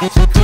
Bye.